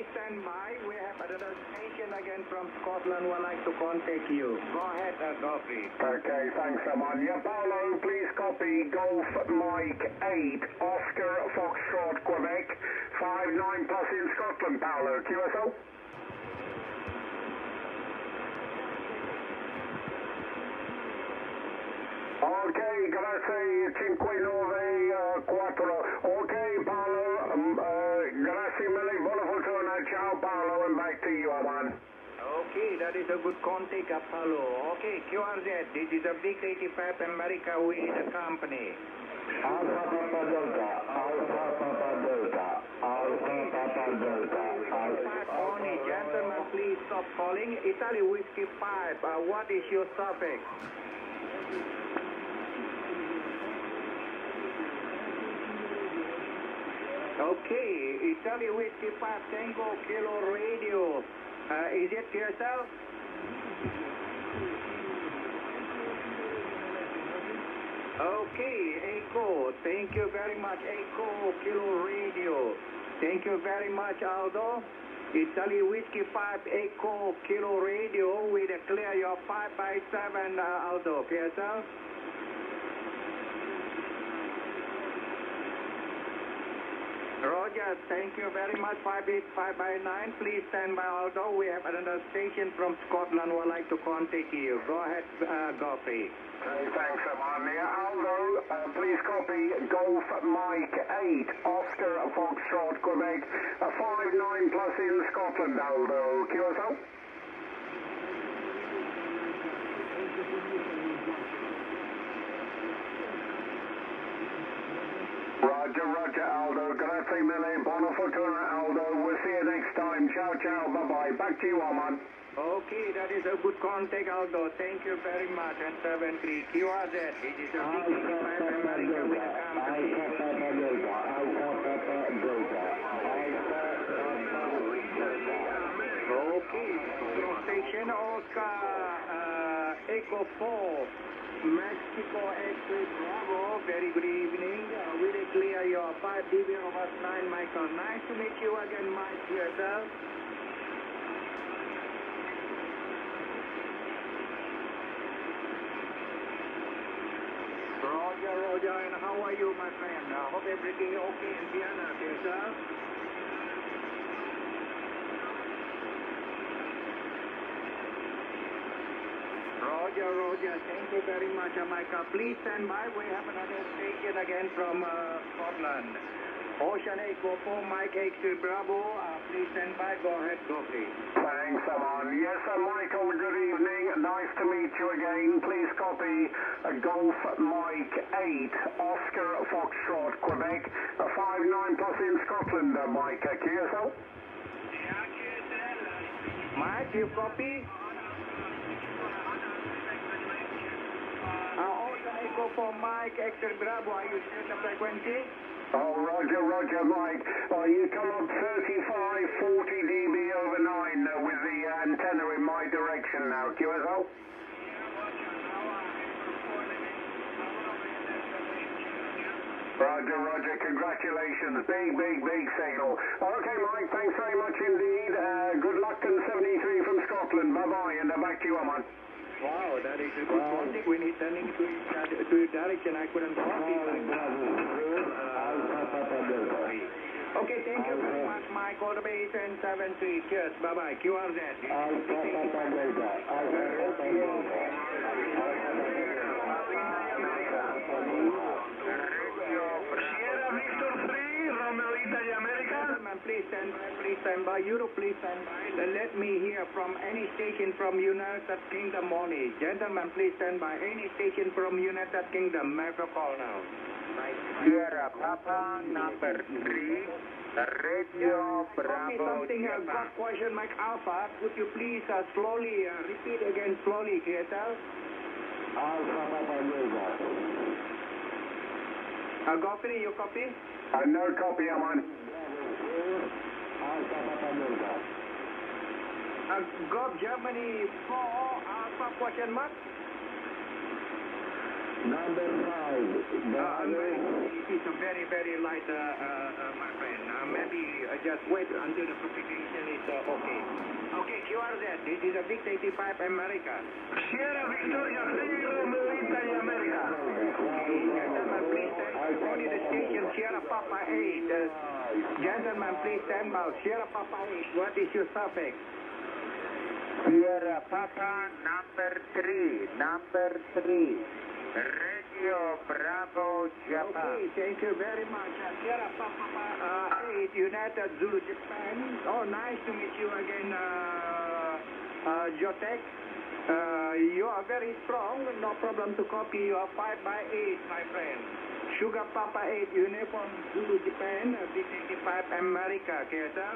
Stand by. We have another station again from Scotland would like to contact you. Go ahead uh, and copy. Okay, thanks, someone. Yeah, Paolo, please copy Golf Mike 8, Oscar Foxtrot, Quebec, 5-9 plus in Scotland, Paolo. QSO? Ok, grazie, 5-9, 4... Eh, is a good contact, Apollo. Okay, QRZ, this is a Big 85 America with the company. Alpha Papa Delta, Alpha Papa Delta, Alpha Papa Delta, only, gentlemen, please stop calling. Italy Whiskey 5, uh, what is your suffix? Okay, Italy Whiskey 5 Tango Kilo Radio. Uh, is it yourself? Okay, Echo. Thank you very much, Echo Kilo Radio. Thank you very much, Aldo. Italy Whiskey 5 Echo Kilo Radio with a clear your 5 by 7 uh, Aldo. PSL? Roger, thank you very much. 585 by 9. Please stand by, Aldo. We have another station from Scotland who would like to contact you. Go ahead, uh. Hey, thanks. Yeah, Aldo, uh, please copy Golf Mike 8, Oscar Foxtrot, Quebec, a 5-9 plus in Scotland, Aldo. QSO? Roger, Roger, Aldo. Grazie mille. Buona fortuna, Aldo. We'll see you next time. Ciao, ciao. Bye-bye. Back to you, Aman. Okay, that is a good contact, Aldo. Thank you very much. And 73 QRZ. It is a big 85 America with a company. Okay, station Oscar uh, Echo 4, Mexico X-ray Bravo. Very good evening. Uh, really clear your 5 dB over 9 Michael. Nice to meet you again, Mike yourself. Roger, Roger, and how are you, my friend? I hope everything okay in Vienna, yourself? Roger, Roger, thank you very much, Micah. Please stand by. We have another station again from uh, Scotland. Ocean Echo 4, Mike X Bravo. Uh, please stand by. Go ahead, go please. Thanks, Aman. Yes, sir, Michael, good evening. Nice to meet you again. Please copy uh, Golf Mike 8, Oscar Foxtrot, Quebec, a 5-9 plus in Scotland, uh, Mike. Uh, QSO? Mike, you copy? Uh, Echo 4, Mike X Bravo. Are you set the frequency? Oh, Roger, Roger, Mike. Oh, you come up 35, 40 dB over 9 uh, with the antenna in my direction now. QSO? Roger, Roger, congratulations. Big, big, big signal. Okay, Mike, thanks very much indeed. Uh, good luck and 73 from Scotland. Bye-bye, and uh, back to you, Aman. Wow, that is a good contact. When he's turning to his, to his direction, I couldn't copy like that. Okay, thank you very much, Mike. All the way 1073. Cheers. Bye-bye. QRZ. Sierra please stand by, please stand by. Europe, please stand by. Let me hear from any station from United Kingdom only. Gentlemen, please stand by. Any station from United Kingdom. Make a call now. Sierra Papa number 3, Radio Copy Bravo something, uh, Japan. question Mike Alpha. Could you please uh, slowly uh, repeat again slowly, yourself? Uh, Godfrey, you copy? Uh, no copy, Aman. Uh, Gov Germany 4 Alpha question mark? Number five. The Uh, it is a very, very light, uh, uh, uh, my friend. Uh, maybe uh, just wait until the propagation is uh, okay. Okay, QRZ, this is a Big 85 America. Sierra Victoria Zero Military Sierra Papa 8. Uh, gentlemen, please stand by. Sierra Papa 8, what is your suffix? Sierra Papa number three, number three. Radio Bravo Japan. Okay, thank you very much. Uh, Sierra Papa uh, 8, United Zulu Japan. Oh, nice to meet you again, uh, uh, Wojtek. Uh, you are very strong, no problem to copy. You are 5 by 8, my friend. Sugar Papa 8, Uniform Zulu Japan, uh, Big 85 America, okay, sir?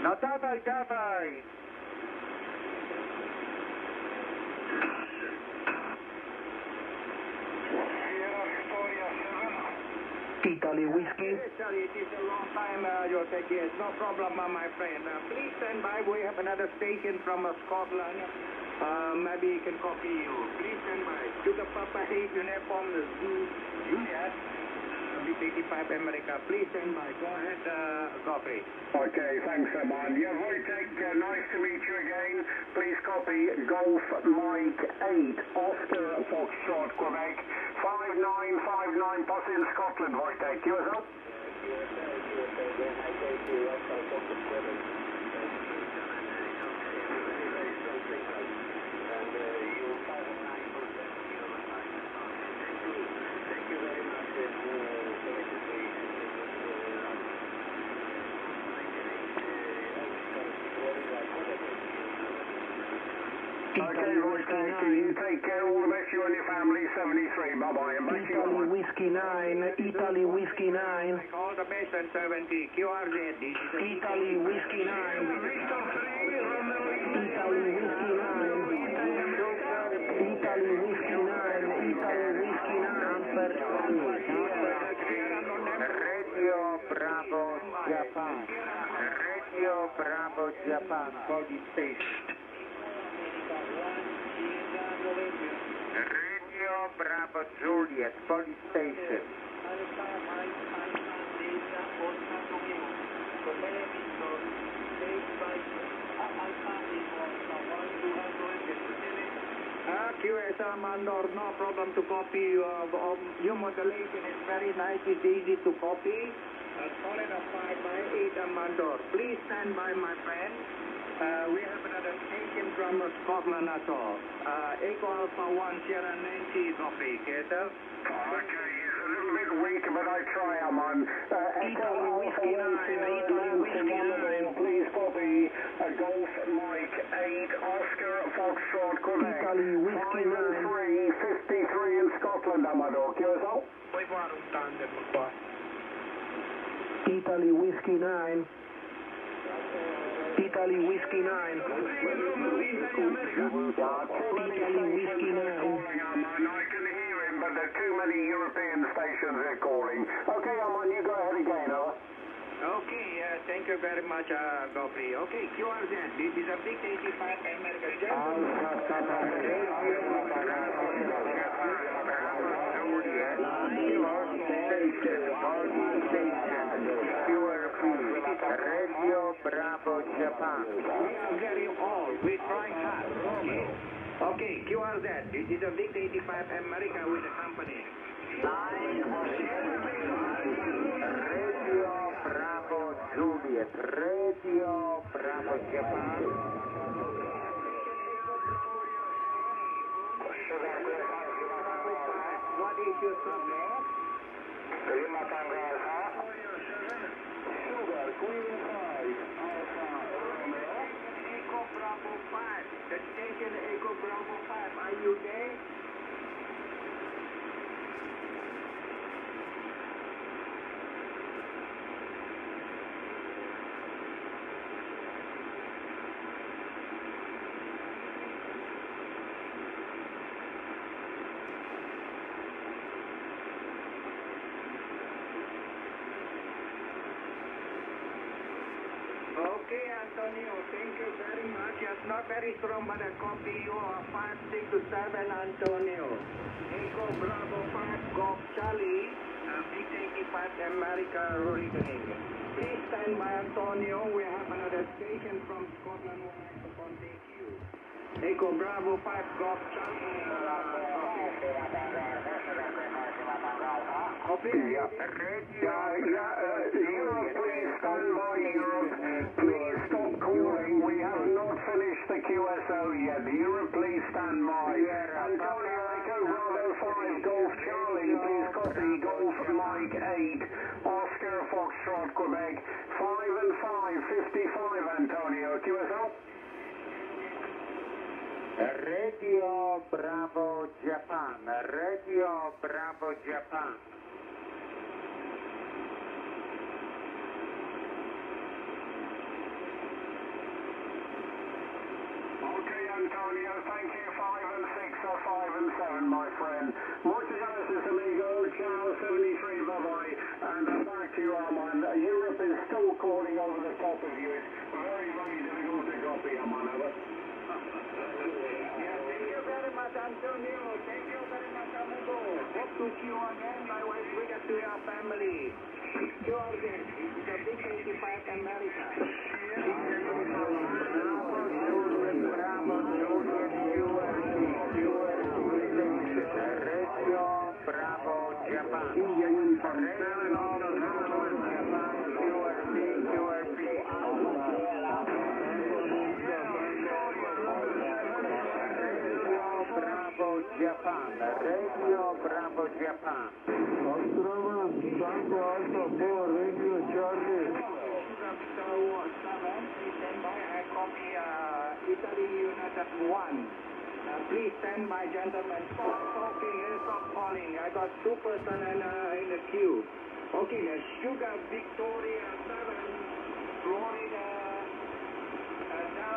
No dawaj, Italy Whiskey. Yes, sir, it is a long time, uh, Wojtek, yes, no problem, uh, my friend. Uh, please stand by, we have another station from uh, Scotland. Uh, maybe he can copy you. Please stand by. To the Papa 8, Uniform the Zoo, Juliet, Big 85 America. Please stand by. Go ahead, uh, Godfrey. Okay, thanks, Herman. Yeah, Wojtek, uh, nice to meet you again. Please copy Golf Mike 8, Oscar Foxtrot, Quebec, 5959 bus in Scotland, Wojtek. Yourself? Okay, Wojtek, you take care. All the best, you and your family. 73, bye-bye. And back Italy Herman. Whiskey 9, Italy Whiskey 9, all the best and 70. QRZ. This is a Italy Whiskey 9, Victor 3 from the Italy Whiskey 9, Italy Whiskey 9, Italy Whiskey 9, Number two. Radio Bravo Japan. Radio Bravo Japan, police station. Radio Bravo Juliet, police station. Uh, QSR Mandor, no problem to copy. Uh, um, your modulation is very nice. It's easy to copy. Uh, solid of 5 by 8 uh, Mandor. Please stand by, my friend. Uh, we have another station from uh, Scotland as all. Uh, Echo Alpha 1 Sierra Nancy copy. Okay, sir? Okay, it's a little bit weak, but I try, Herman. Uh, Echo Italy Alpha Whiskey 1 9, Sierra Italy Nancy Whiskey 9. Please copy uh, Golf Mike 8, Oscar Foxtrot, Quebec. Italy Whiskey 9. 3, 53 in Scotland, Amador. Yourself? Italy Whiskey 9, Italy Whiskey 9, Italy Whiskey 9. I can hear him, but there are too many European stations they're calling. Okay, Armand, you go ahead again, huh? Okay, uh, thank you very much, uh, Godfrey. Okay, QRZ. This is a big 85 American. Bravo Japan. We are very old. We try hard. Okay. Okay, QRZ. This is a big 85 America with the company. Radio Bravo Juliet. Radio Bravo Japan. What is your subject? Echo Bravo 5. The station Echo Bravo 5. Are you there? Very strong, but I copy you are 5, 6 to 7, Antonio. Echo Bravo 5, Golf Charlie, uh, Big 85 America returning. Please stand by, Antonio. We have another station from Scotland like to contact you. Echo Bravo 5, Golf Charlie. Copy. Yeah, yeah, uh, Europe, please stand by, Europe. Please calling. We have not finished the QSO yet. Europe, please stand by. Antonio, Echo Bravo 5, Golf Charlie, please copy. Golf Mike 8, Oscar Foxtrot, Quebec. 5 and 5, 55, Antonio. QSO? Radio Bravo Japan. Radio Bravo Japan. Okay, thank you. 5 and 6 or 5 and 7, my friend. Muchas gracias, amigo. Ciao, 73, bye-bye. And uh, back to you, Armand. Uh, Europe is still calling over the top of you. It's very, very difficult to copy, Armand. Over. Yeah, thank you very much, Antonio. Thank you very much, amigo. Hope to see you again. Likewise, we get to your family. Jordan, the big 85 America. Radio Bravo Japan. Ostrava, Tango Alpha 4, Radio Charlie. Stand by. I copy uh, Italy United 1. Uh, please stand by, gentlemen. Stop talking and stop calling. I got two person in, uh, in the queue. Okay, uh, Sugar Victoria 7, Florida uh,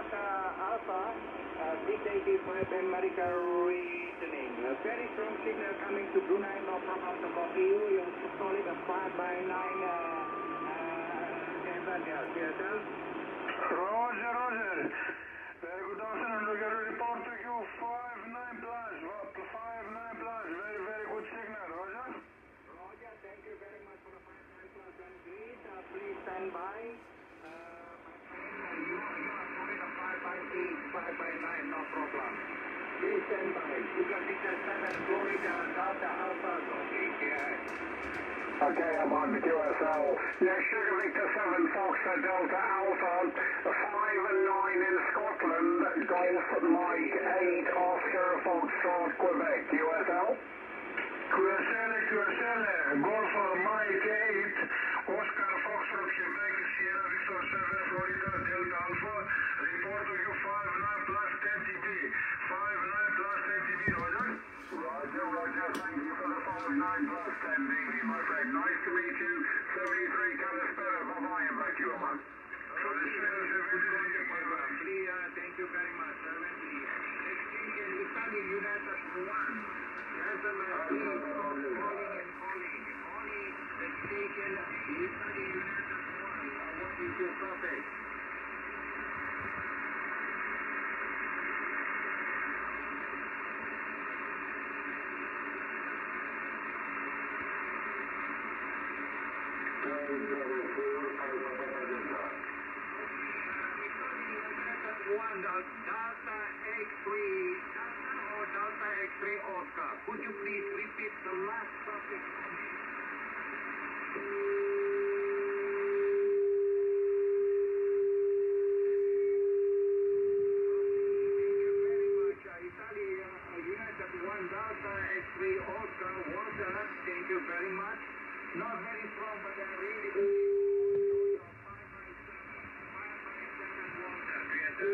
Delta Alpha, uh, Big 85 America returning. A very strong signal coming to Brunei, no problem to. You're solid a 5 by 9 uh, uh, Evangel. CSL. Roger, Roger. Very good afternoon. We got a report to you. 5-9 plus. 5-9 plus. Very, very good signal. Roger. Roger, thank you very much for the 5 plus and greet. Uh, please stand by. Uh, you are solid a 5 by 8, 5 by 9, no problem. Please stand by. Sugar Victor 7, Florida Delta Alpha. Okay, yeah. Okay, I'm on the QSL. Yeah, Sugar Victor 7, Foxtrot Delta Alpha, 5 and 9 in Scotland, Golf Mike 8, Oscar Foxtrot, Quebec, QSL. QSL, QSL. Golf Mike 8. Oscar Foxtrot, Quebec, Sierra Victor 7, Florida, Delta Alpha. Report to you 5-9 plus 10 dB. 5-9 plus 10 dB, Roger. Roger, Roger, thank you for the 5-9 plus 10 dB, my friend. Nice to meet you. 73 Calispera, bye-bye, and back to you, man. Please, uh, thank you very much. Servantly. Extinction Italy United 1. Gentlemen, please stop calling and calling. Only the station Italy United 1. Uh, what is your topic? One Delta X3 Delta X3 Oscar. Could you please repeat the last topic? Thank you very much. Uh, Italy uh, United 1 Delta X3 Oscar Water. Thank you very much. Not very strong, but uh, really good. Please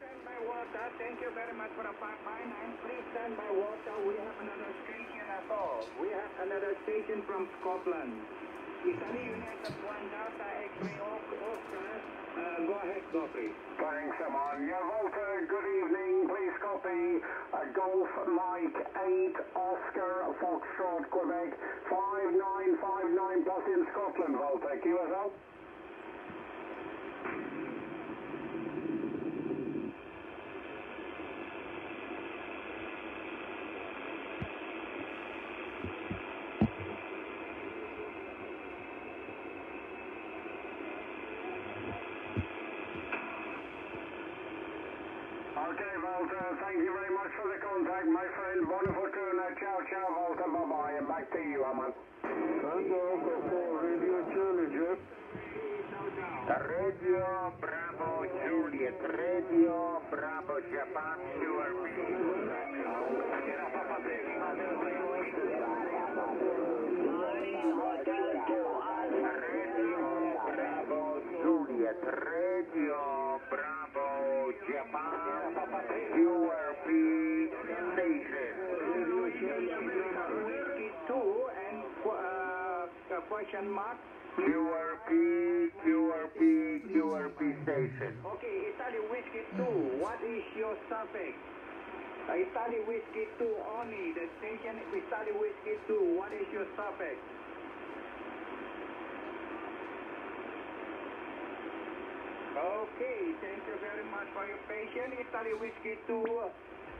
stand by water. Thank you very much for the 5 by 9. Please stand by water. We have another station at all. We have another station from Scotland. Italy United 1 Delta X-ray Oscar. Thanks, Amon. Yeah, Volta, good evening. Please copy uh, Golf Mike 8 Oscar Foxtrot Quebec 5959 plus in Scotland, Volta. QSL? Okay, Volta, thank you very much for the contact, my friend. Buona fortuna. Ciao, ciao, Volta. Bye-bye. And back to you, Alpha 4, Radio Jeff. Radio Bravo Juliet, Radio Bravo Japan QRP. Radio Bravo Juliet, Radio question mark. QRP, QRP, QRP station. Okay, Italy Whiskey 2, what is your suffix? Uh, Italy Whiskey 2 only, the station Italy Whiskey 2, what is your suffix? Okay, thank you very much for your patience. Italy Whiskey 2,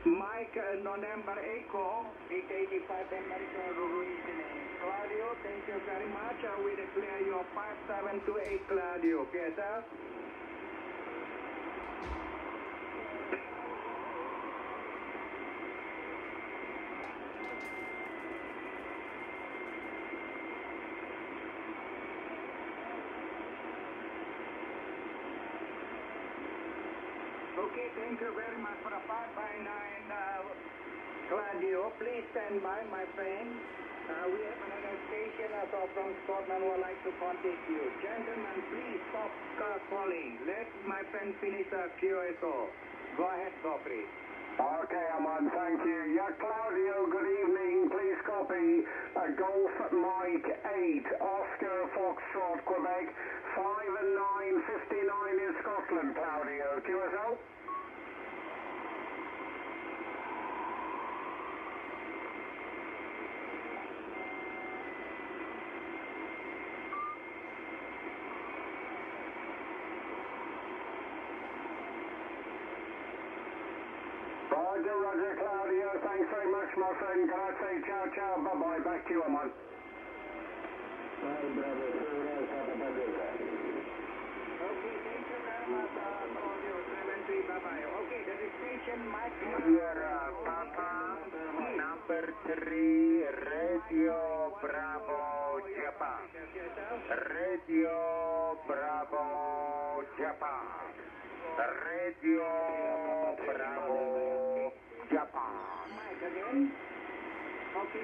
Mike uh, November Echo, 885 American Revolution. Claudio, thank you very much. I will declare your 5728 Claudio, okay, sir? Okay, thank you very much Please stand by, my friend. Uh, we have another station also from Scotland would like to contact you. Gentlemen, please stop uh, calling. Let my friend finish the QSO. Go ahead, Godfrey. Okay, I'm on. thank you. Yeah, Claudio, good evening. Please copy uh, Golf Mike 8, Oscar Foxtrot, Quebec, 5 and 9, 59 in Scotland, Claudio. QSL? Roger, Roger, Claudio. Thanks very much, my friend. Can I say ciao, ciao, bye-bye. Back to you, Delta. Okay, thank you very much, uh, Claudio. 73, bye-bye. Okay, the station number three, Radio Bravo Japan. Radio Bravo Japan. Radio Bravo Japan. Again. Number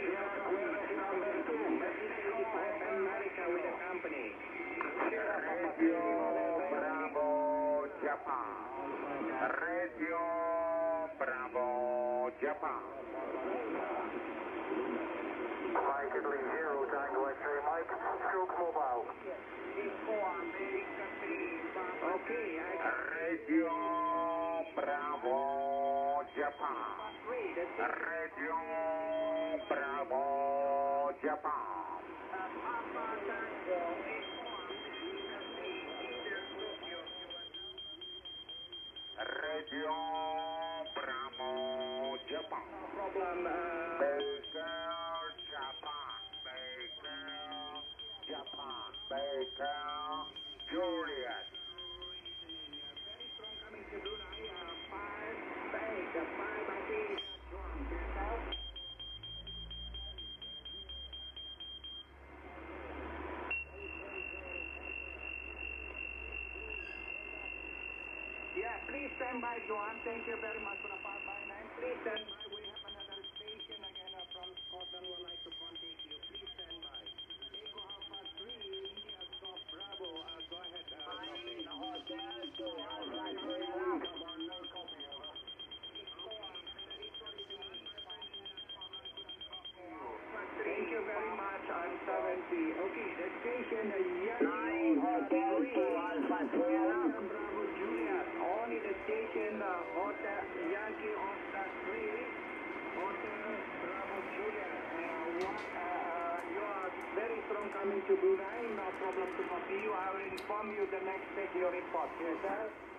America with the company. Radio Bravo Japan. Radio Bravo Japan. Mike Italy 0, Tango X-ray Mike, stroke mobile. Okay, I Radio Bravo Japan. Radio Bravo Japan. Radio Bravo Japan. problem, uh, Baker Japan. Baker Japan. Baker Juliet. stand by, Joanne. Thank you very much for the 559. Please stand by. We have another station again uh, from Scotland would like to contact you. Please stand by. Echo Alpha 3, India Golf Bravo. Uh, go ahead. Uh, nothing. No, no copy. Over. Thank you very much. I'm 70. Okay, the station, uh, yes. Hotel 2 Alpha 3 station uh, Hotel Yankee Oscar 3. Hotel Bravo Juliet. Uh, uh, uh, you are very strong coming to Brunei. No problem to copy you. I will inform you the next day your report. Yes, sir.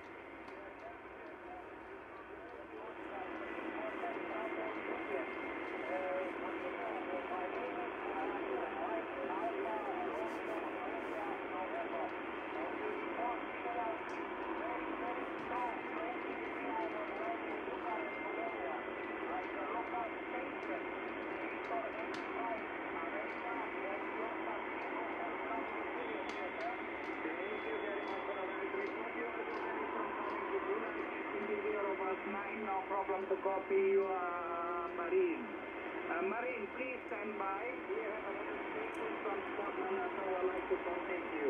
Nine, no problem to copy you, uh, Marine. Uh, Marine, please stand by. We have another station from Scotland, so I'd like to contact you.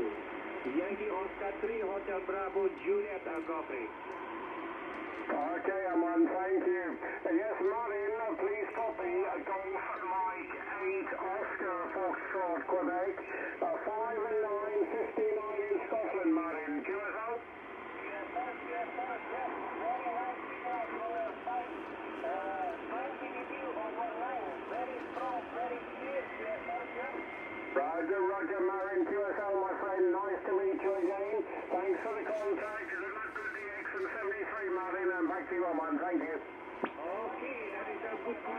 Yankee Oscar 3, Hotel Bravo, Juliet Algofri. Okay, I'm on, thank you. Yes, Martin, please copy a Golf Mike 8 Oscar Foxtrot, Quebec.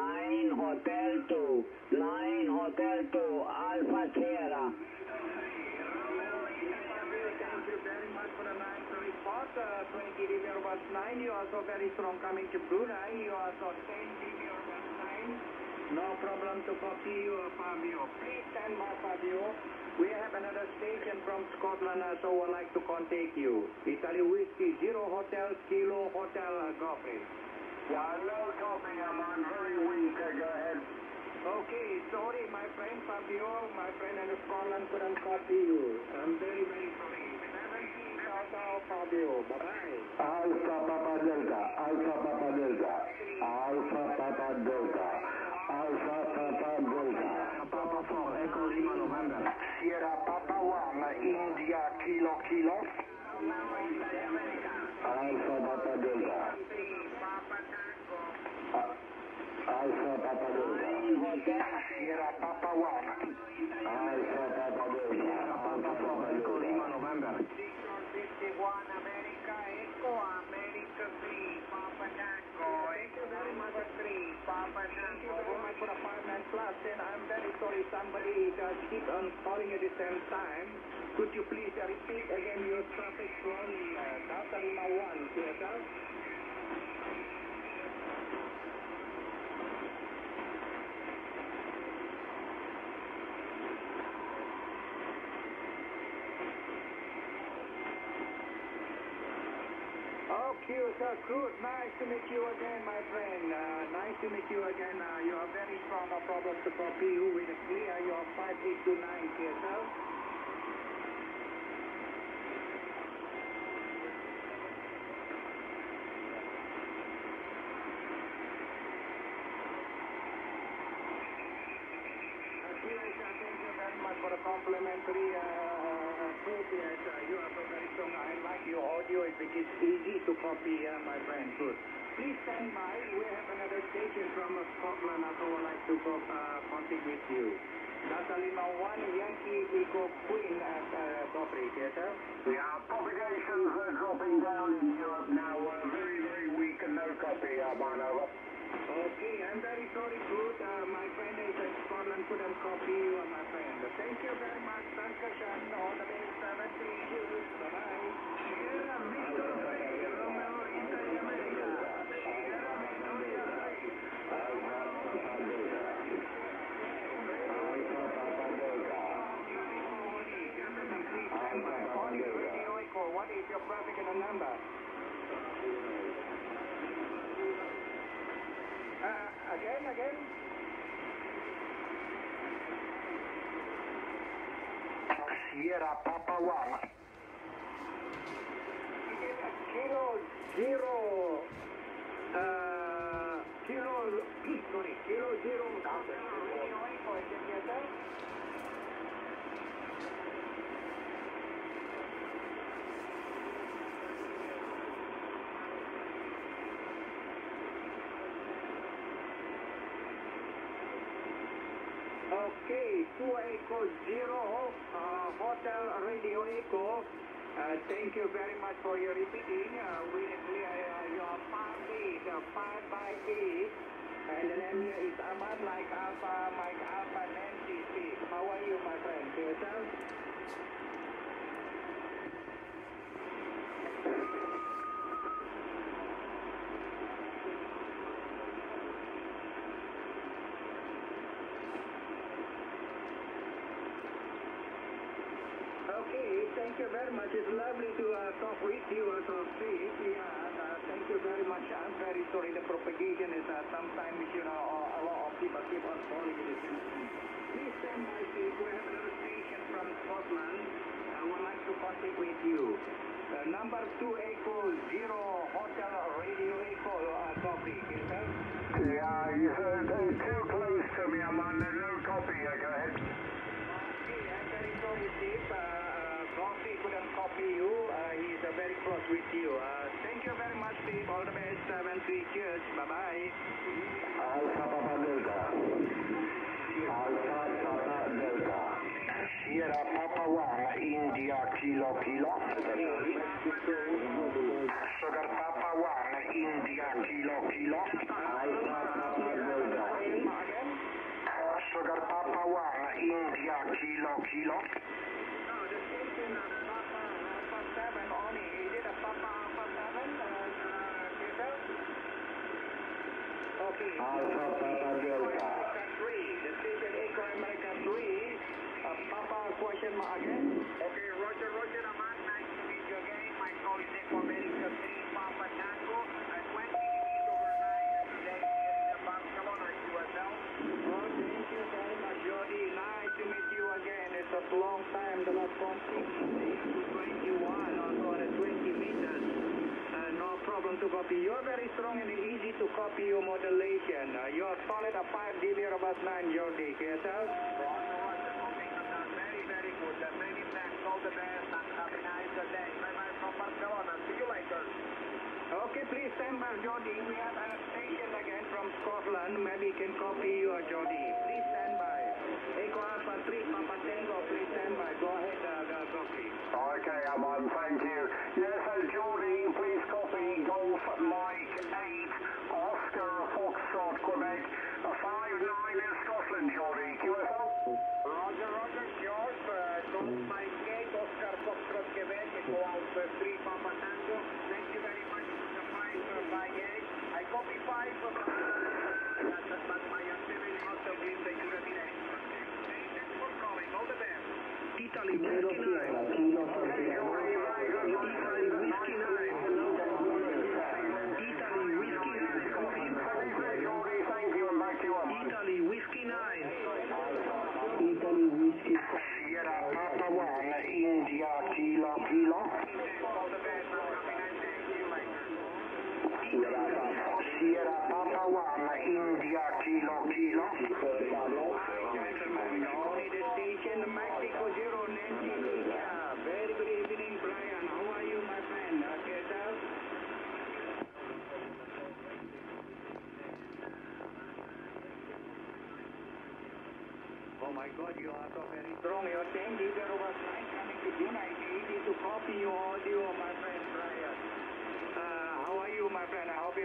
9 Hotel 2, 9 Hotel 2, Alpha Sierra. Thank you very much for the nice report. Uh, 20 DB 9, you also very strong coming to Brunei. You also 10 DB 9. No problem to copy you, Fabio. Please stand by, Fabio. We have another station from Scotland, so I'd like to contact you. Italy Whiskey, Zero Hotel, Kilo Hotel, coffee. Yeah, no copy, I'm on. Very weak. Go ahead. Okay, sorry, my friend Fabio, my friend in Scotland couldn't copy you. I'm very, very sorry. 17 Tata Fabio. Bye-bye. Alpha Papa Delta, Alpha Papa Delta, Alpha Papa Delta, Alpha Papa Delta. Papa 4, Echo Lima November. Sierra Papa 1, India Kilo Kilo. Alpha Papa Delta. A- Alpha Papa Delta. Sierra Papa 1. Alpha Papa Delta. Papa 4, Echo Lima November. 51 America Echo America 3 Papa Tango Thank you very much for 3 Papa Tango Thank you very much for the fireman plus and I'm very sorry somebody uh, keep on calling at the same time could you please uh, repeat again your traffic from uh, Delta Lima 1 theater Okay, good. Nice to meet you again, my friend. Uh, nice to meet you again. Uh, you are very strong. No problem to copy you with a clear. You are 5829, here, sir. Okay, sir, thank you very much for the complimentary uh. Yes, uh, you are so very strong. I like your audio. It is easy to copy, uh, my friend. Good. Please stand by. We have another station from uh, Scotland. I would like to go uh, contact with you. Delta Lima 1 Yankee Eco Queen at uh, Godfrey Theater. Yeah, propagations are dropping down in Europe now. Uh, very, very weak and no copy, uh, over. Okay, I'm very sorry, good. Uh, my friend is in Scotland, couldn't copy you, uh, my friend. Thank you very much. Dankeschön. All the best. 70 years. Sierra Papa One. Kilo zero. Uh, kilo, sorry, kilo zero. Radio Echo. Uh, thank you very much for your repeating. Uh, we uh, your five eight, uh, five by eight. And the name here is Aman, like Alpha, Mike Alpha, Nancy. How are you, my friend? Yourself? Okay, thank you very much. It's uh, talk with you uh, to speak. Yeah, uh, thank you very much. I'm very sorry the propagation is uh, sometimes, you know, uh, a lot of people keep on calling it. Please stand by, please. We have another station from Scotland. I would like to contact with you. Uh, number two Echo Zero Hotel Radio Echo uh, copy. Yeah, he's uh, too close to me. I'm on the no copy. Uh, go ahead. Okay, I'm very sorry, Steve. Uh, uh, Coffee couldn't copy you. Close with you. Uh, thank you very much, Steve. All the best. Uh, and three cheers. Bye-bye. Alpha Papa Delta. Alpha Papa Delta. Sierra Papa One, India Kilo Kilo. Sugar Papa One, India Kilo Kilo. Alpha Papa Delta. Sugar Papa One, India Kilo Kilo. No, the station uh, Papa Alpha 7 only. Is it a Papa Alpha 7? Uh, uh, Peter? Okay. Alpha Papa Delta. America 3. The station America 3. Uh, Papa question mark again. Okay, Roger, Roger. Nice to meet you again. My call is Echo America 3, Papa Tango. At 20 minutes over 9 today in Barcelona, USA. Oh, thank you very much, Jody. Nice to meet you again. It's a long time, the last one, 21 or 20 meters. Uh, no problem to copy. You're very strong and easy to copy your modulation. Uh, you're solid a 5 dB robust 9, Jody. Yes, sir? Roger, Roger. Very, very good. Many thanks. All the best and have a nice day. Bye-bye from Barcelona. See you later. Okay, please stand by, Jody. We have a station again from Scotland. Maybe can copy you, Jody. Please stand by. Echo Alpha 3, Papa Tango, please stand by. Go ahead, uh, uh. Okay, I'm on. Thank you. Yes, uh, Geordie, please copy Golf Mike 8, Oscar Foxtrot, Quebec. A 5-9 in Scotland, Geordie. QSL? Roger, Roger, George. Uh, Golf Mike 8, Oscar Foxtrot, Quebec. Echo Alpha 3, Papa Tango. Thank you very much for the 5 uh, by 8. I copy 5. Uh, that's but my activity must have been the European. Thanks for calling. All the best. Italy,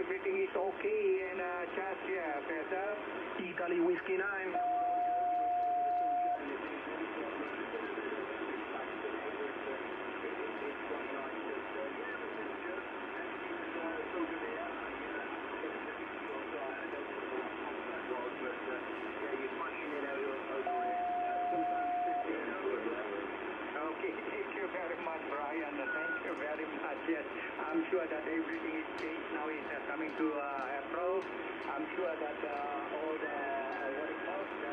everything is okay and uh, just, yeah, better. Italy Whiskey 9. Okay, thank you very much, Brian. Thank you very much. Yes, I'm sure that everything is changed now. It's uh, coming to uh, April. I'm sure that uh, all the, uh, what it calls, uh,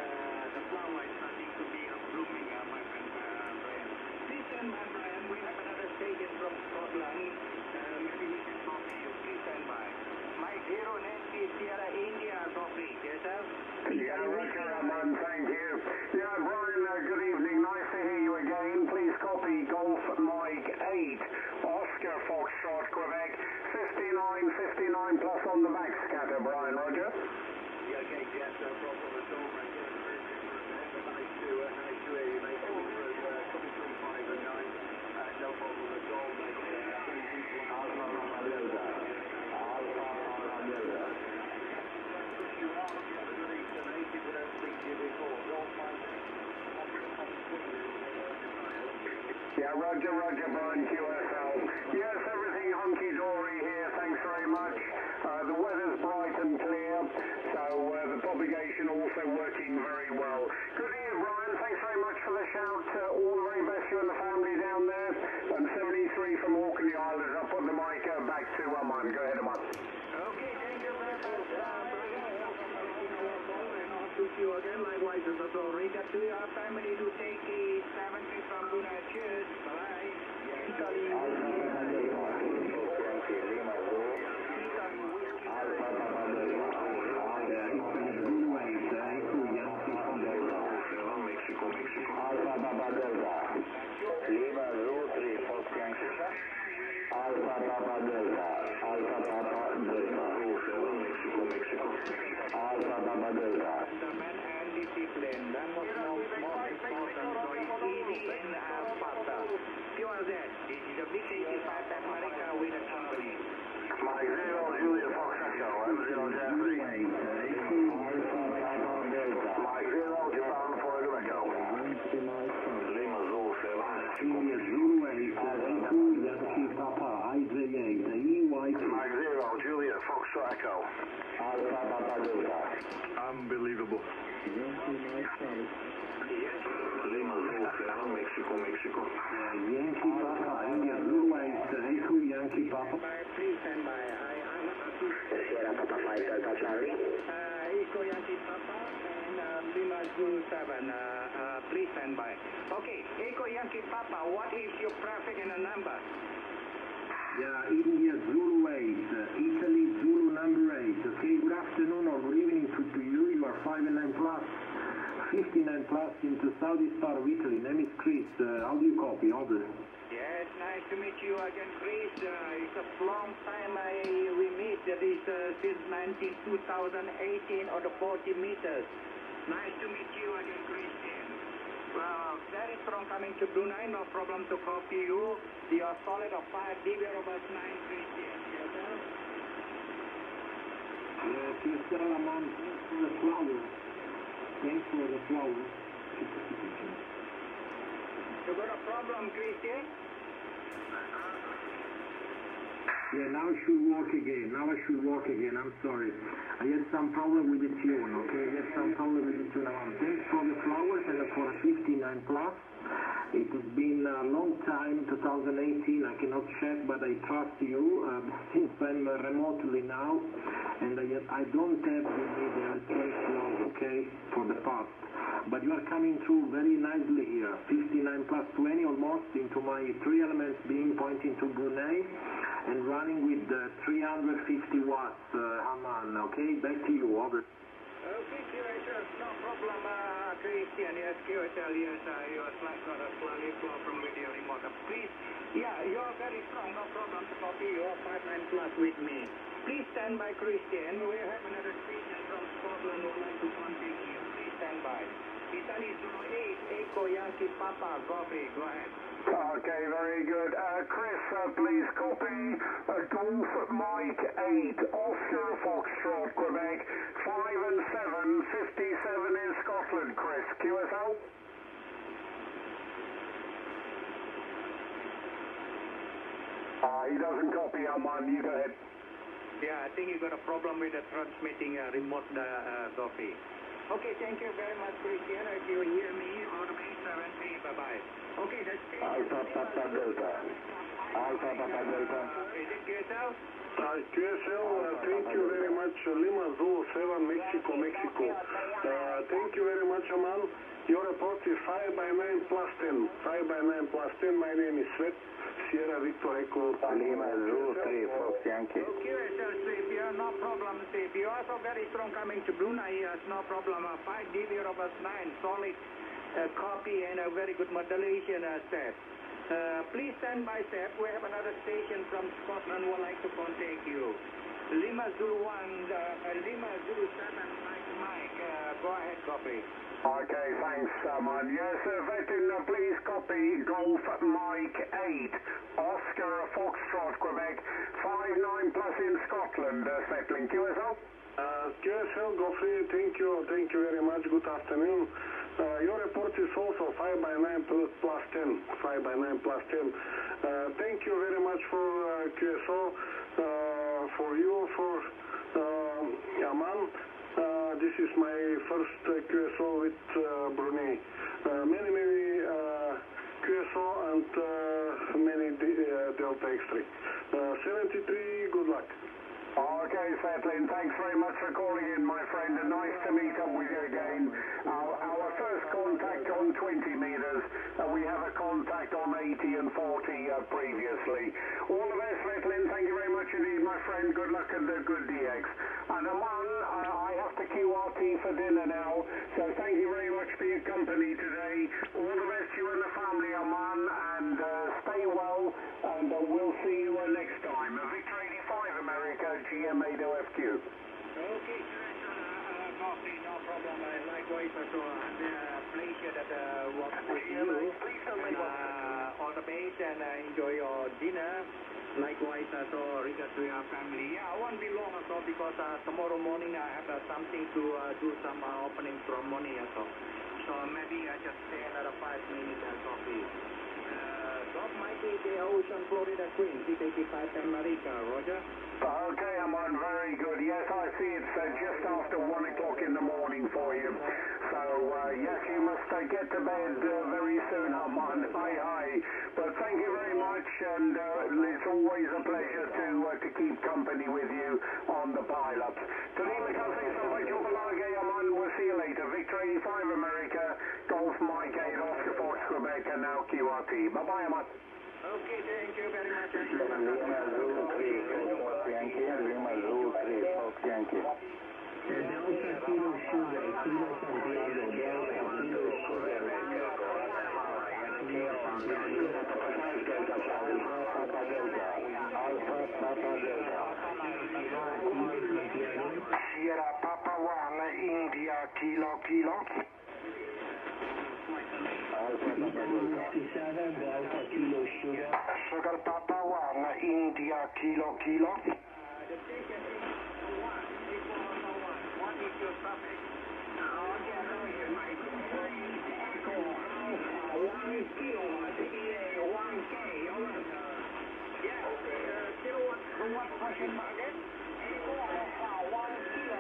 the flower is starting to be uh, blooming, uh, my friend uh, Brian. Listen, my Brian, we have another station from Scotland. Uh, maybe we can talk to you. Please stand by. My zero Nancy Sierra India, Coffee. Yes, sir? Yeah, Roger, Aman, thank you. Yeah, Brian, uh, good evening. Nice to hear you again. Please copy Golf Mike 8, Oscar Foxtrot, Quebec, 59, 59 plus on the back scatter, Brian, Roger. Yeah, okay, yes, no problem at all, mate. Yeah, very good. Uh, nice to, uh, nice to hear you, mate. Coming through, uh, coming through five and nine. Uh, no problem at all, mate. Uh, very good. Alfa Papa Delta. Alfa Papa Delta. You are looking at the good Eastern, eh? People don't speak to you before. Don't mind me. Yeah, Roger, Roger, Brian, QSL. Yes, everything hunky-dory here, thanks very much. Uh, the weather's bright and clear, so uh, the propagation also working very well. Good to Brian. Thanks very much for the shout. Uh, all the very best you and the family down there. And 73 from Orkney Islands. I'll put the mic uh, back to Aman. Go ahead, Aman. Okay, thank you very much, uh, And I'll talk to you again, likewise, as up to your family to take a Lima Zulu 3, Fox Yankee. Alfa Papa Delta. It's easy in uh, Sparta. Pure Z. This is a big 85 America with a company. Mike Zero, Julia Fox Echo, M0 Jeffrey. Alfa Papa Delta. Mike Zero, Japan, Florida Echo. Lima Zulu 7. India Zulu 8, Echo Yankee Papa, IJ8, EY2. Mike Zero, Julia Fox Echo. Alfa Papa Delta. Unbelievable. Lima Zulu 7, Mexico, Mexico. Yankee Papa, India Zulu 8, Echo Yankee Papa. Please stand by. I, I'm a Sierra Papa 5 Delta Charlie. uh, Echo Yankee Papa and uh, Lima Zulu 7. Uh, uh, please stand by. Okay, Echo Yankee Papa, what is your traffic and a number? Yeah, India Zulu 8, Italy Zulu number 8. Okay, good afternoon or good evening to, to you. You are 5 and 9 plus. 59 plus into southeast part of Italy. Name is Chris. Uh, how do you copy? Over. Yes, nice to meet you again, Chris. Uh, it's a long time I we meet. That is uh, since 19, 2018 or the 40 meters. Nice to meet you again, Christian. Well, very strong coming to Brunei. No problem to copy you. You are solid of 5 dB over 9, Christian. Yes, sir? Yes, yes, sir, Aman. Thanks for the flowers. Thanks for the flowers. You got a problem, Christian? Yeah, now it should work again. Now it should work again. I'm sorry. I had some problem with the tune, okay? I had some problem with the tune. Thanks for the flowers and for 59 plus. It has been a long time, 2018. I cannot check, but I trust you uh, since I'm uh, remotely now, and I, I don't have with me the electronic clock, okay, for the past. But you are coming through very nicely here. 59 plus 20 almost into my three elements being pointing to Brunei and running with uh, 350 watts uh, Aman. Okay, back to you. Over. Okay, no problem, uh, Christian. Yes, QHL, yes, uh, you are slightly got a slightly flow from video remote. Please, yeah, you are very strong, no problem to copy. You are 5 9 plus with me. Please stand by, Christian. We have another speaker from Scotland who would like to contact you. Please stand by. Italy 08, Echo Yankee Papa, Goffrey, go ahead. Okay, very good. Uh, Chris, uh, please copy uh, Golf Mike 8, Oscar Foxtrot, Quebec, 5 and 7, 57 in Scotland, Chris. QSL? Uh, he doesn't copy Aman, you go ahead. Yeah, I think you got a problem with the transmitting uh, remote uh, uh, Goffrey. Okay, thank you very much, Christian. If you hear me, automate 70, bye-bye. Okay, that's it. Alpha Papa Delta. Alpha Papa Delta. Is it yourself? Uh, QSL, uh, thank you very much. Uh, Lima Zulu 7, Mexico, Mexico. Uh, thank you very much, Aman. Your report is 5 by 9 plus 10. 5 by 9 plus 10. My name is Svet. Sierra Victor Echo. Lima Zulu 3, Fox Yankee. QSL Sapia, no problem, Sapia. Also very strong coming to Brunei, yes, no problem. Uh, 5 DB Robust 9, solid uh, copy and a very good modulation uh, set. Uh, please stand by, Seth. We have another station from Scotland would like to contact you. Lima Zulu 1, uh, uh, Lima Zulu 7, Mike, Mike. Uh, go ahead, copy. Okay, thanks, Aman. Yes, uh, Vetin, uh, please copy Golf Mike 8, Oscar Foxtrot, Quebec, 5-9 plus in Scotland, uh, settling QSL. Uh, QSL, Goffrey, thank you. Thank you very much. Good afternoon. Uh, your report is also 5 by 9 plus, plus 10. 5 by 9 plus 10. Uh, thank you very much for uh, QSO, uh, for you, for uh, Yaman. Uh, this is my first uh, QSO with uh, Brunei. Uh, many, many uh, QSO and uh, many uh, Delta X3. Uh, 73, good luck. Okay, Setlin, thanks very much for calling in, my friend, and nice to meet up with you again. Our, first on 20 meters, uh, we have a contact on 80 and 40 uh, previously. All the best, Setlin, thank you very much indeed, my friend. Good luck and uh, good DX. And Aman, I, I have to QRT for dinner now, so thank you very much for your company today. All the best to you and the family, Aman, and uh, stay well, and uh, we'll see you uh, next time. Uh, Victor 85 America, GM8 OFQ. Okay, sir. Uh, coffee, no problem. Uh, likewise, also, I'm uh, pleasure that uh, work with you. And, uh, all best and uh, enjoy your dinner. Likewise, also, regard to your family. Yeah, I won't be long also because uh, tomorrow morning I have uh, something to uh, do some uh, opening ceremony also. So maybe I just stay another five minutes and coffee. Uh, Doc Mikey, the Ocean, Florida Queen, 685 America, Roger. Okay, I'm on very good. Yes, I see it's uh, just after 1 o'clock in the morning for you. So, uh, yes, you must uh, get to bed uh, very soon, Aman. Hi, hi. But thank you very much, and uh, it's always a pleasure to uh, to keep company with you on the pilot. Terima kasih sampai jumpa lagi, Aman. We'll see you later. Victor 85 America, Golf Mike 8, Oscar Fox Quebec, and now QRT. Bye-bye, Aman. Okay, thank you very much. 57 Delta Kilo Sugar. Sugar Papa One, India Kilo Kilo. Uh, the ticket is 1, 1 is your topic. Now, okay, I know you, Mike. Echo, Alpha, 1 Kilo, CBA, 1K, over. Yeah, okay, uh, kilowatt, kilowatt, question market. Echo, Alpha, 1 Kilo,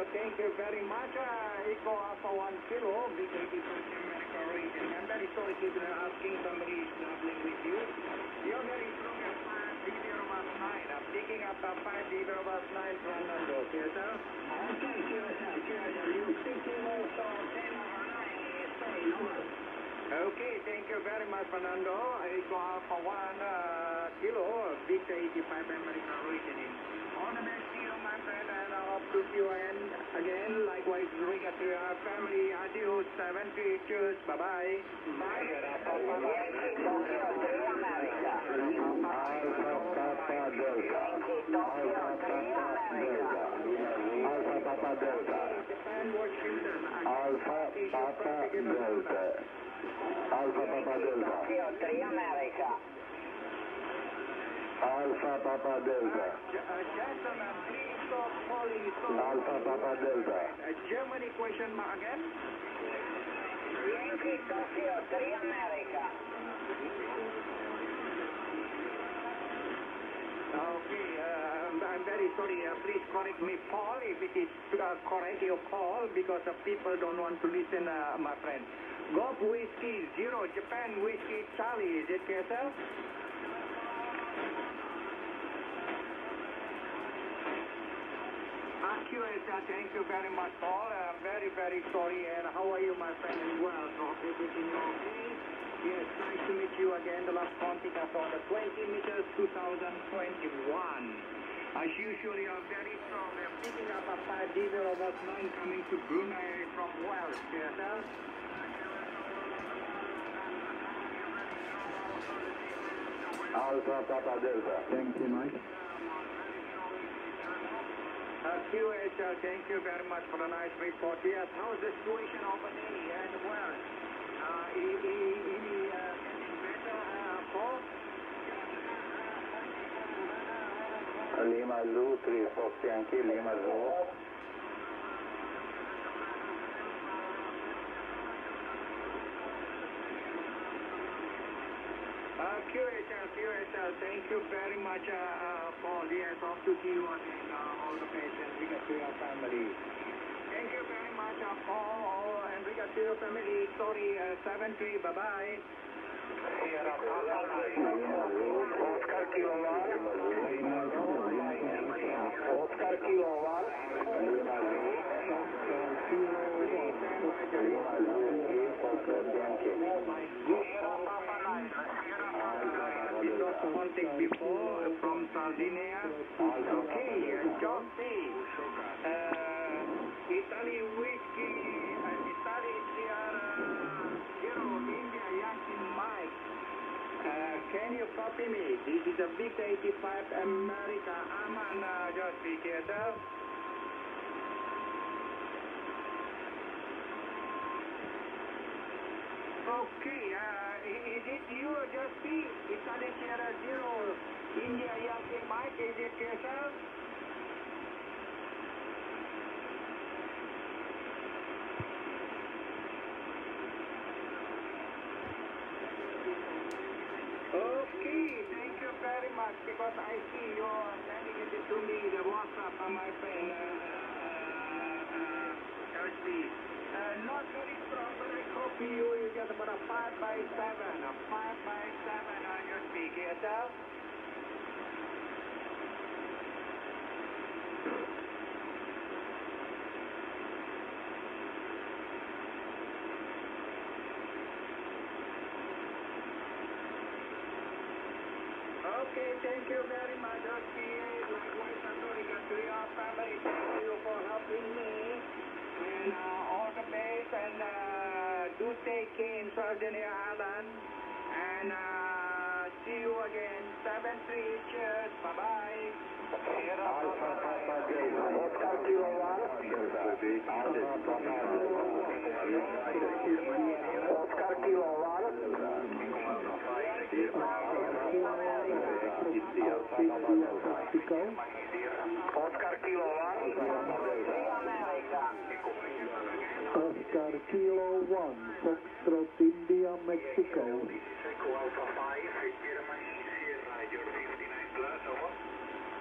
Fernando, thank you very much. Uh, Echo Alpha 1 Kilo, Big 80% America region. I'm very sorry to asking somebody is traveling with you. You're very strong at 5 DB over 9. I'm picking up a 5 DB over 9 Fernando. QSL? Okay, QSL, QSL. You picking also 10 over 9 ESA, number. Okay, thank you very much, Fernando. Echo Alpha 1 uh, Kilo, Big 85 America region. All the best to you, my friend, and I hope see you again. Likewise, regard to your family. Adios, 70. Cheers. Bye-bye. Bye. Alpha Papa Delta. Alpha Papa Delta. Alpha Papa Delta. Japan, Washington. Alpha Papa Delta. Alpha Papa Delta. Alpha Papa Delta. Uh, gentlemen, please stop calling Alpha Papa Delta. Uh, Germany question mark again? Yankee Tokyo 3 America. Okay, I'm very sorry. Uh, please correct me, Paul, if it is uh, correct, you call, because uh, people don't want to listen, uh, my friend. Golf Whiskey Zero, Japan Whiskey Charlie, is it clear, Accurate, uh, thank you very much, Paul. I'm very, very sorry. And how are you, my friend? And well, hope everything okay? Yes, nice to meet you again. The last contact us on the 20 meters 2021. As usual, you are very strong. Are picking up a 5 diesel about 9 coming to Brunei from Wales. Yes, sir? Alpha Papa Delta. Thank you, Mike. QH, uh, thank you very much for the nice report. Yes, how's the situation over there and well? Uh, uh, getting better, uh, Paul? Lima Zoo 3 Fox Yankee, Lima. QHL, QHL, thank you very much, uh, uh, Paul. Yes, hope to you again, uh, all the patients, we got to your family. Thank you very much, uh, Paul, and we got to your family. Sorry, uh, 7-3, bye-bye. Oscar Kilo 1. Oscar Kilo 1. Before from Sardinia. Okay, John C. Uh, Italy whiskey, uh, Italy Sierra Zero, India Yankee Mike. Uh, can you copy me? This is a Big 85 America. Aman, uh, just speak yourself. Okay, uh, is it you, or just speak? Italy Sierra Zero, India Yankee Mike, is it yourself? Okay, thank you very much because I see you are sending it to me, the WhatsApp on my uh, uh, uh, Uh, not very strong, but I copy you. You get about a 5 by 7, a 5 by 7 on your speak yourself. Okay, thank you very much, okay. Likewise, Antonio, to your family, thank you for helping me. And uh, do take in Sardinia Island. And uh, see you again. 7-3, cheers, bye-bye. Alpha Papa Delta. Oscar Kilo 1. Oscar Kilo 1. Oscar Kilo 1. Oscar Kilo 1, Foxtrot, India, Mexico.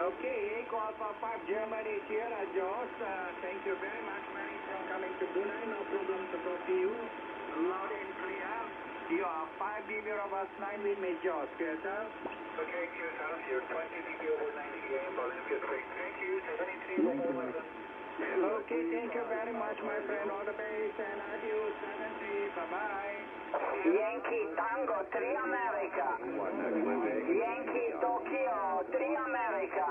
Okay, Echo Alpha 5 Germany, Sierra Jos. Uh, thank you very much, man, for coming to Brunei. No problem to talk to you. Loud and clear. You are 5 dB over 9 with me, Jos. Yes, sir? Okay, QSL, you're 20 dB over 90 AM, Bolivia, great. Thank you, 73 over 11. Okay, thank you very much, my friend. All the best and adieu. 7 Bye-bye. Yankee Tango 3 America. Yankee Tokyo 3 America.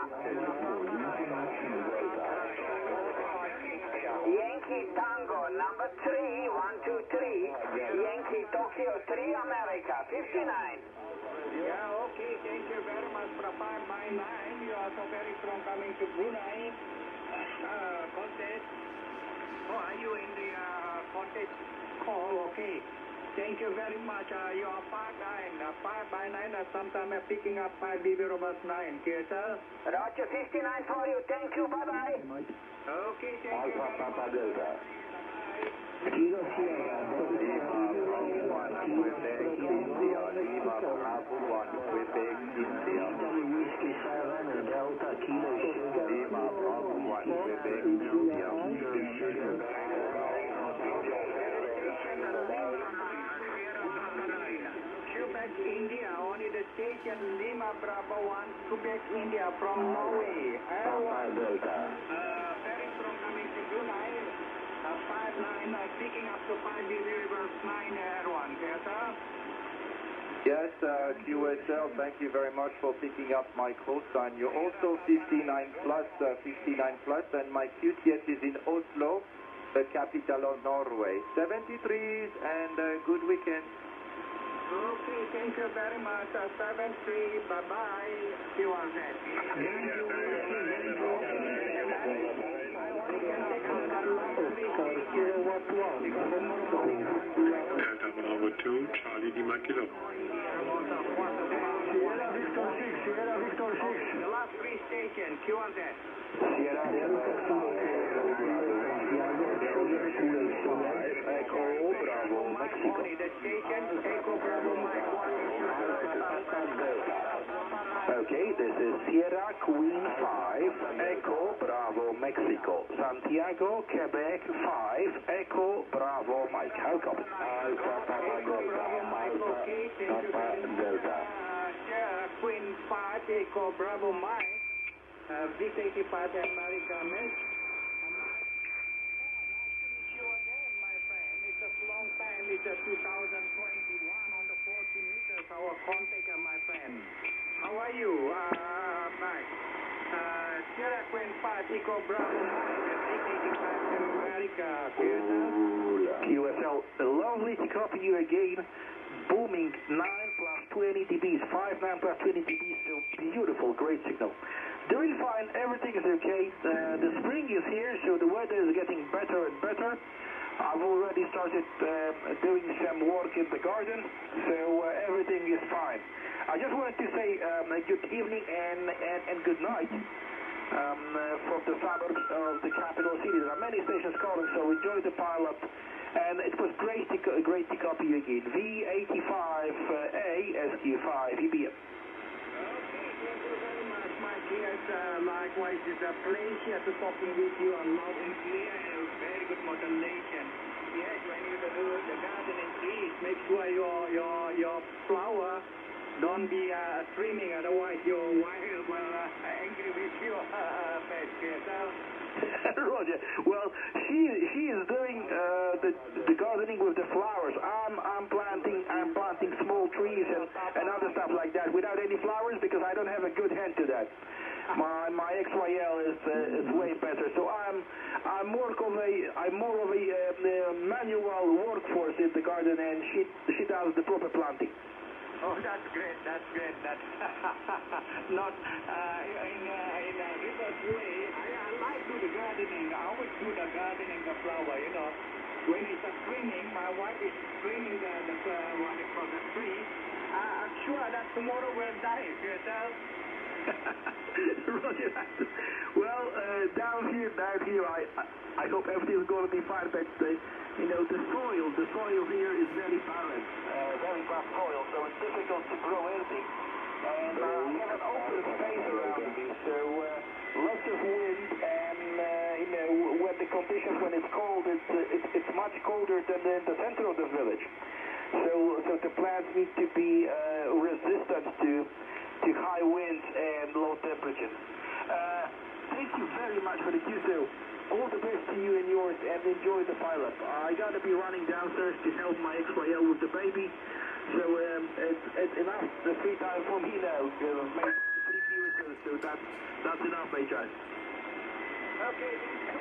Yankee Tango number 3, 1, 2, 3. Yankee Tokyo 3 America, 59. Yeah, okay. Thank you very much 5 by 9. You are so very strong coming to Brunei. Uh, contest. Oh, are you in the uh, contest call? Okay. Thank you very much. Uh, you are 5 by 9. Uh, 5 by 9. Uh, sometime I'm picking up 5 BB Robust 9. Clear, sir? Roger 59 for you. Thank you. Bye-bye. Okay, thank you Alpha very Papa much. Delta. Kilo Sierra, Quebec, India, from Norway. Erwan, Delta. uh, very strong coming to July. Uh, 5-9, uh, picking up to 5 reverse 9, Erwan. Yes, sir? Yes, uh, QSL, thank you very much for picking up my call sign. You're also 59 plus, uh, 59 plus, and my QTS is in Oslo, the capital of Norway. 73s and uh, good weekend. Okay, thank you very much. Uh, 7-3, bye-bye. See you on that. Thank you. Delta Bravo 2, Charlie Lima Kilo. Sierra Victor 6, Sierra Victor 6. The last three stations, Q on that. Sierra Delta 5, Queen 5, Echo Bravo, Mexico. Santiago, Quebec 5, Echo Bravo, Mike. How copy? Alpha Papa Delta, Alpha Papa Delta. Uh, Queen 5, Echo Bravo Mike. Uh, Vic 85 America Miss. It's a long time. It's a 2021 on the 40 meters. Our contact, my friend. How are you, uh, Mike? Uh, Sierra Queen 5, Echo Bravo Mike. Vic 85 America. QSL, lovely to copy you again. Booming 9 plus 20 dBs, 5 9 plus 20 dBs, so beautiful, great signal. Doing fine, everything is okay. Uh, the spring is here, so the weather is getting better and better. I've already started um, doing some work in the garden, so uh, everything is fine. I just wanted to say um, good evening and, and, and good night um, from the suburbs of the capital city. There are many stations calling, so enjoy the pileup. And it was great to, great to copy you again. V85A SQ5 EBM. Okay, thank you very much, Mike. Yes, uh, likewise, it's a pleasure to talking with you on Mountain Clear and very good modulation. Yes, when you do the gardening, please make sure your your your flower don't be uh, otherwise your wife will uh, angry with you. Roger. Well, she she is doing uh, the the gardening with the flowers. I'm I'm planting I'm planting small trees and, and other stuff like that without any flowers because I don't have a good hand to that. My my XYL is uh, is way better. So I'm I'm more of a I'm more of a uh, manual workforce in the garden and she she does the proper planting. Oh, that's great. That's great. That's not uh, in a, in a reverse way. I, I like do the gardening. I always do the gardening, the flower. You know, when it's a springing, my wife is springing the the uh, what it called the tree. Uh, I'm sure that tomorrow will die. Yourself. Well, uh, down here, down here, I, I hope everything is going to be fine, but uh, you know the soil, the soil here is very barren, uh, very rough soil, so it's difficult to grow anything. And uh, we have an open space around me, so uh, lots of wind, and uh, you know when the conditions when it's cold, it's uh, it's, it's much colder than the, the center of the village. So so the plants need to be uh, resistant to to high winds and low temperatures. Uh, thank you very much for the QSO. All the best to you and yours, and enjoy the pileup. I gotta be running downstairs to help my XYL with the baby, so um, it's, it's enough the free time for me now. I've made three QSOs, so that's, that's enough, HI. Okay,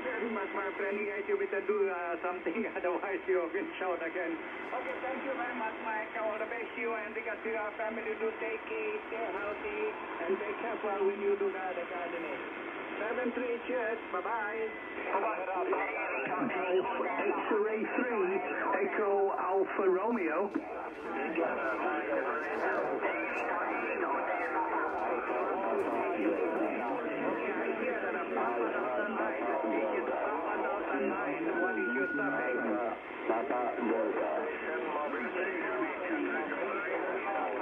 very much, my friend. Yes, you better do uh, something, otherwise you'll get shot again. Okay, thank you very much, Mike. All the best you and because to your family do take care, stay healthy, and be careful when you do the the gardening. Seven three, cheers. Bye bye. X-ray 3, Echo Alpha Romeo. Papa Delta.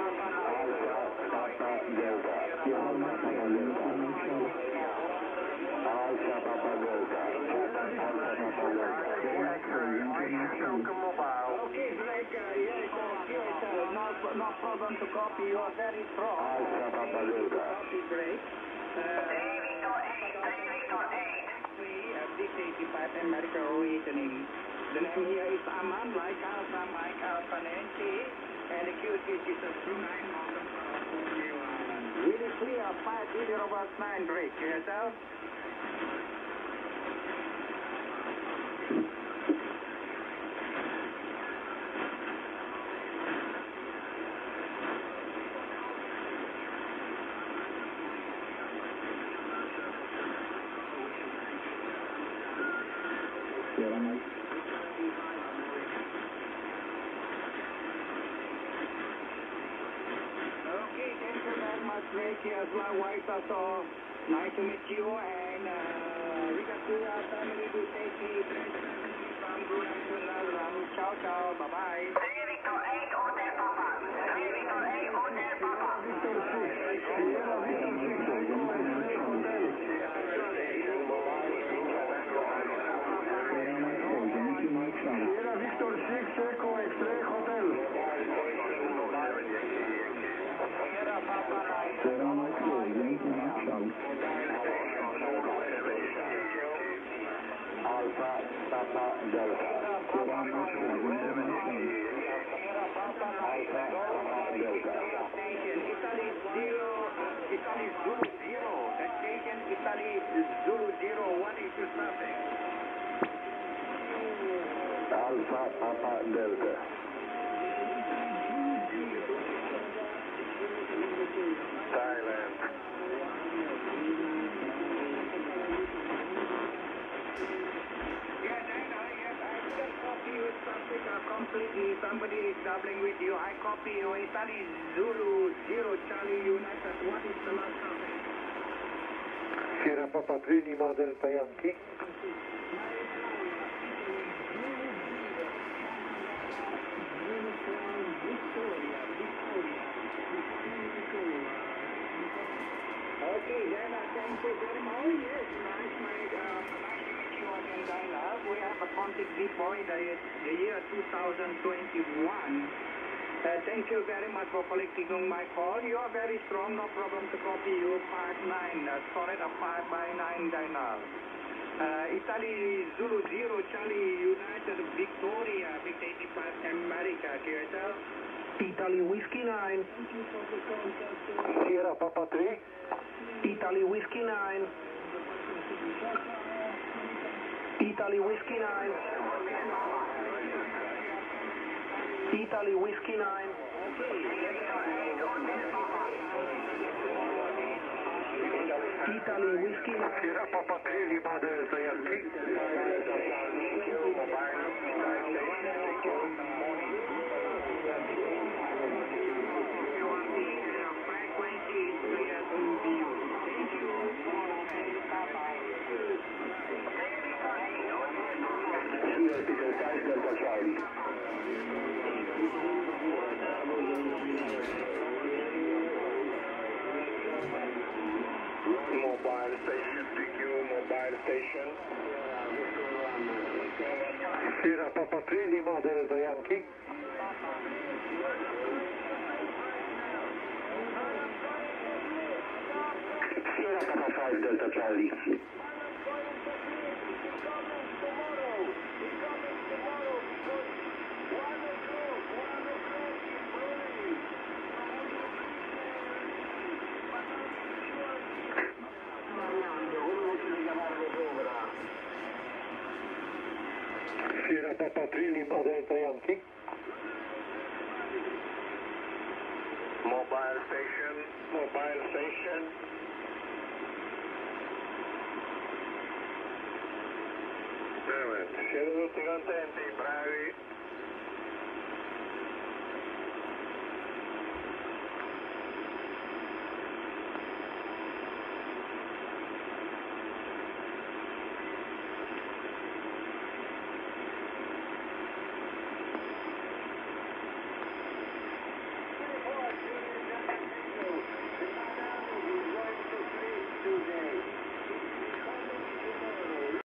Alpha Papa Delta. Alpha Papa Delta. Alpha Papa Delta. Alpha Papa Delta. No problem to copy, you are very strong. Alpha Papa Delta. Uh, Victor 8, Victor 8. We have D85 America 08 and the name here is Aman, like Alpha, Mike Alpha, Nancy, and the QTC is a Blue 9 Mountain Really clear, 5 0 over 9 break. Yourself? So nice to meet you, and uh, our family to take me from Brunei to. Ciao, ciao, bye-bye. Alpha Papa Delta. Station completely. Somebody is doubling with you. I copy you. Italy Zulu zero Charlie United. What is the last traffic? Sierra Papa 3 Lima Delta Yankee. Okay, then uh, thank you very much. Yes, nice, nice to meet you again, Dinah. We have a contact before the, the year 2021. Uh, thank you very much for collecting on my call. You are very strong, no problem to copy you. 5-9, uh, solid a 5 by 9 Dinah. Uh, Italy Zulu Zero, Charlie United Victoria, Big 85 America, QSL. Italy Whiskey 9. Sierra Papa 3. Italy Whiskey 9. Italy Whiskey 9. Italy Whiskey 9. Italy Whiskey 9. Sierra Papa 3 Sekunden,